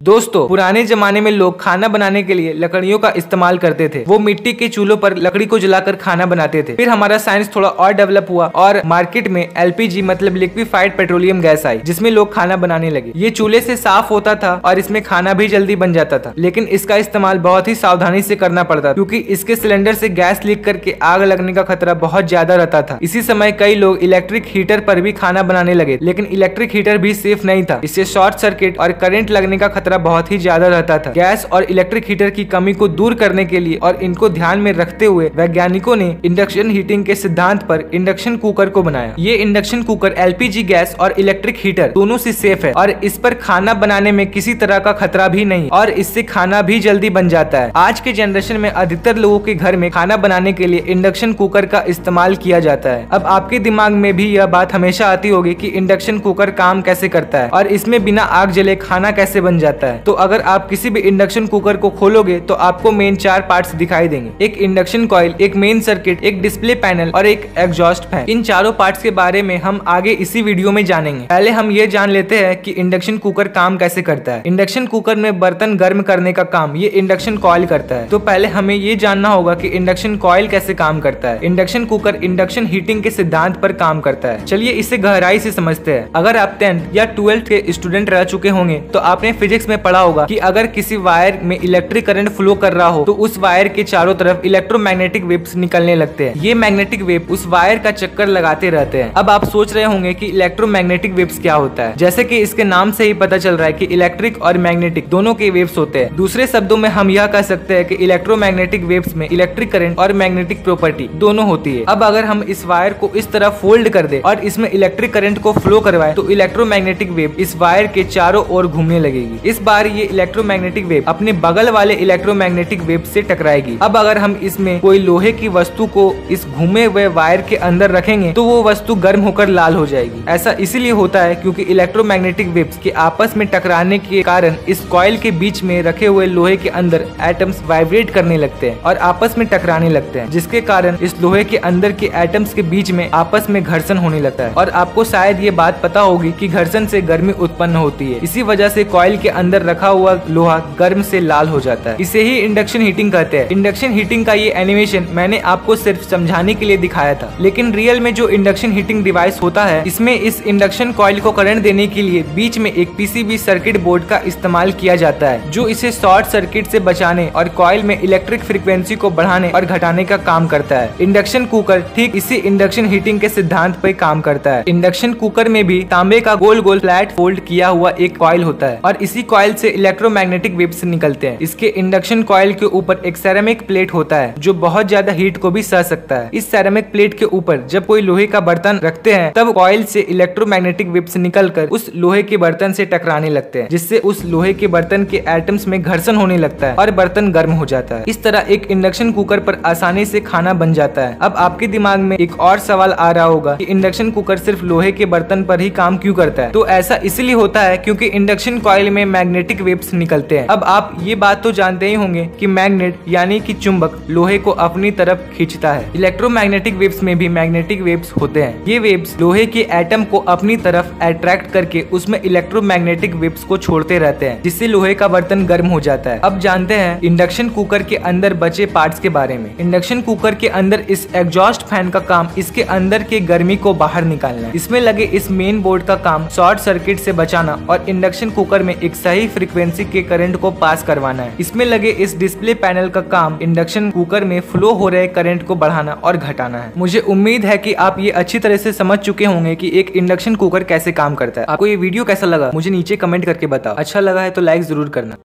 दोस्तों, पुराने जमाने में लोग खाना बनाने के लिए लकड़ियों का इस्तेमाल करते थे। वो मिट्टी के चूल्हों पर लकड़ी को जलाकर खाना बनाते थे। फिर हमारा साइंस थोड़ा और डेवलप हुआ और मार्केट में एलपीजी मतलब लिक्विफाइड पेट्रोलियम गैस आई, जिसमें लोग खाना बनाने लगे। ये चूल्हे से साफ़ होता था और इसमें खाना भी जल्दी बन जाता था। लेकिन इसका इस्तेमाल बहुत ही सावधानी से करना पड़ता क्यूँकी इसके सिलेंडर से गैस लीक करके आग लगने का खतरा बहुत ज़्यादा रहता था। इसी समय कई लोग इलेक्ट्रिक हीटर पर भी खाना बनाने लगे, लेकिन इलेक्ट्रिक हीटर भी सेफ़ नहीं था। इससे शॉर्ट सर्किट और करेंट लगने का खतरा खतरा बहुत ही ज़्यादा रहता था। गैस और इलेक्ट्रिक हीटर की कमी को दूर करने के लिए और इनको ध्यान में रखते हुए वैज्ञानिकों ने इंडक्शन हीटिंग के सिद्धांत पर इंडक्शन कुकर को बनाया। ये इंडक्शन कुकर एलपीजी गैस और इलेक्ट्रिक हीटर दोनों से सेफ़ है और इस पर खाना बनाने में किसी तरह का खतरा भी नहीं और इससे खाना भी जल्दी बन जाता है। आज के जनरेशन में अधिकतर लोगों के घर में खाना बनाने के लिए इंडक्शन कुकर का इस्तेमाल किया जाता है। अब आपके दिमाग में भी यह बात हमेशा आती होगी कि इंडक्शन कुकर काम कैसे करता है और इसमें बिना आग जले खाना कैसे बन जाता है। जाता है। तो अगर आप किसी भी इंडक्शन कुकर को खोलोगे तो आपको मेन चार पार्ट दिखाई देंगे। एक इंडक्शन कॉइल एक मेन सर्किट एक डिस्प्ले पैनल और एक एग्जॉस्ट फ़ैन इन चारों पार्ट के बारे में हम आगे इसी वीडियो में जानेंगे। पहले हम ये जान लेते हैं की इंडक्शन कुकर काम कैसे करता है। इंडक्शन कुकर में बर्तन गर्म करने का काम, ये इंडक्शन कॉइल करता है। तो पहले हमें ये जानना होगा कि इंडक्शन कॉइल कैसे काम करता है। इंडक्शन कुकर इंडक्शन हीटिंग के सिद्धांत पर काम करता है। चलिए इसे गहराई से समझते हैं। अगर आप टेंथ या ट्वेल्थ के स्टूडेंट रह चुके होंगे तो आपने फिजिक्स में पढ़ा होगा कि अगर किसी वायर में इलेक्ट्रिक करंट फ्लो कर रहा हो तो उस वायर के चारों तरफ़ इलेक्ट्रोमैग्नेटिक वेव्स निकलने लगते हैं। ये मैग्नेटिक वेव उस वायर का चक्कर लगाते रहते हैं। अब आप सोच रहे होंगे कि इलेक्ट्रोमैग्नेटिक वेव्स क्या होता है। जैसे कि इसके नाम से ही पता चल रहा है कि इलेक्ट्रिक और मैग्नेटिक दोनों के वेव्स होते हैं। दूसरे शब्दों में हम यह कह सकते हैं कि इलेक्ट्रोमैग्नेटिक वेव्स में इलेक्ट्रिक करंट और मैग्नेटिक प्रॉपर्टी दोनों होती है। अब अगर हम इस वायर को इस तरह फोल्ड कर दे और इसमें इलेक्ट्रिक करंट को फ्लो करवाए तो इलेक्ट्रोमैग्नेटिक वेव इस वायर के चारों ओर घूमने लगेगी। इस बार ये इलेक्ट्रोमैग्नेटिक वेव अपने बगल वाले इलेक्ट्रोमैग्नेटिक वेव से टकराएगी। अब अगर हम इसमें कोई लोहे की वस्तु को इस घूमे हुए वायर के अंदर रखेंगे तो वो वस्तु गर्म होकर लाल हो जाएगी। ऐसा इसीलिए होता है क्योंकि इलेक्ट्रोमैग्नेटिक वेव्स के आपस में टकराने के कारण इस कॉयल के बीच में रखे हुए लोहे के अंदर एटम्स वाइब्रेट करने लगते हैं और आपस में टकराने लगते हैं, जिसके कारण इस लोहे के अंदर के एटम्स के बीच में आपस में घर्षण होने लगता है। और आपको शायद ये बात पता होगी की घर्षण से गर्मी उत्पन्न होती है। इसी वजह से कॉइल के अंदर रखा हुआ लोहा गर्म से लाल हो जाता है। इसे ही इंडक्शन हीटिंग कहते हैं। इंडक्शन हीटिंग का ये एनिमेशन मैंने आपको सिर्फ़ समझाने के लिए दिखाया था। लेकिन रियल में जो इंडक्शन हीटिंग डिवाइस होता है, इसमें इस इंडक्शन कॉइल को करंट देने के लिए बीच में एक पीसीबी सर्किट बोर्ड का इस्तेमाल किया जाता है, जो इसे शॉर्ट सर्किट से बचाने और कॉइल में इलेक्ट्रिक फ्रिक्वेंसी को बढ़ाने और घटाने का काम करता है। इंडक्शन कुकर ठीक इसी इंडक्शन हीटिंग के सिद्धांत पर काम करता है। इंडक्शन कुकर में भी तांबे का गोल गोल फ्लैट फोल्ड किया हुआ एक कॉइल होता है और इसी कॉइल से इलेक्ट्रोमैग्नेटिक वेव्स निकलते हैं। इसके इंडक्शन कॉइल के ऊपर एक सेरेमिक प्लेट होता है, जो बहुत ज़्यादा हीट को भी सह सकता है। इस सेरेमिक प्लेट के ऊपर जब कोई लोहे का बर्तन रखते हैं, तब कॉइल से इलेक्ट्रोमैग्नेटिक वेव्स निकलकर उस लोहे के बर्तन से टकराने लगते हैं, जिससे उस लोहे के बर्तन के एटम्स में घर्षण होने लगता है और बर्तन गर्म हो जाता है। इस तरह एक इंडक्शन कुकर पर आसानी से खाना बन जाता है। अब आपके दिमाग में एक और सवाल आ रहा होगा कि इंडक्शन कुकर सिर्फ़ लोहे के बर्तन पर ही काम क्यों करता है? तो ऐसा इसलिए होता है क्योंकि इंडक्शन कॉयल में मैग्नेटिक वेव्स निकलते हैं। अब आप ये बात तो जानते ही होंगे कि मैग्नेट यानी कि चुंबक, लोहे को अपनी तरफ़ खींचता है। इलेक्ट्रोमैग्नेटिक वेव्स में भी मैग्नेटिक वेव्स होते हैं। ये वेव्स लोहे के एटम को अपनी तरफ़ अट्रैक्ट करके उसमें इलेक्ट्रोमैग्नेटिक वेव्स को छोड़ते रहते हैं, जिससे लोहे का बर्तन गर्म हो जाता है। अब जानते हैं इंडक्शन कुकर के अंदर बचे पार्ट्स के बारे में। इंडक्शन कुकर के अंदर इस एग्जॉस्ट फ़ैन का काम इसके अंदर के गर्मी को बाहर निकालना इसमें लगे इस मेन बोर्ड का काम शॉर्ट सर्किट से बचाना और इंडक्शन कुकर में एक सही फ्रिक्वेंसी के करंट को पास करवाना है। इसमें लगे इस डिस्प्ले पैनल का काम इंडक्शन कुकर में फ्लो हो रहे करंट को बढ़ाना और घटाना है। मुझे उम्मीद है कि आप ये अच्छी तरह से समझ चुके होंगे कि एक इंडक्शन कुकर कैसे काम करता है। आपको ये वीडियो कैसा लगा? मुझे नीचे कमेंट करके बताओ। अच्छा लगा है तो लाइक ज़रूर करना।